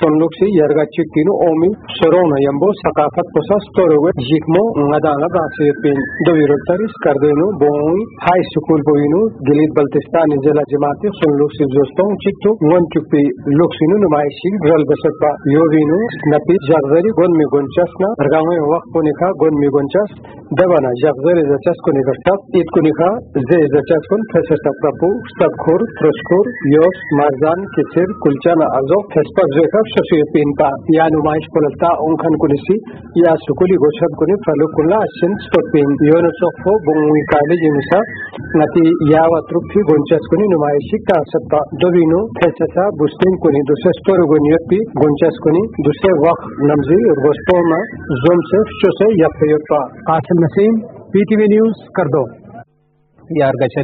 sonluksi yergaçıkkini omi sorona yambo sakafat kosas torove jikmo ngadana gasiyetpin dovirultaris kardenu boğun hay sukul boyunu Gilit Baltistan Jela Cemaati sonluksi doston çıktı ngon tükpi luksinu numayişi gral basakpa yovinu napi jagzari gon mi gonçasna rgamay vak konika gon mi gonças davana jagzari zaças konika tap it konika ze zaças kon fesesta prapu stapkur troşkur yos marzan kisir kulçana azok fest azo Spazvekab Shashiyapinta या नुमाइश पुलता उनखन कुनिसी या सुकुली गोछब कुनि फलु कुला सिन स्टोपिन योन सोफो बुंगुई काले जिमिसा नति यावा त्रुपी गोंचस कुनि नुमाइशी का सत्ता दोविनु फेससा बुस्टिन कुनि दुसे store गुनियपी गोंचस कुनि दुसे वक नमजी रोस्टोमा जोम से चोसे यफयोपा कासिम नसीम पीटीवी न्यूज़ कर दो यार गचर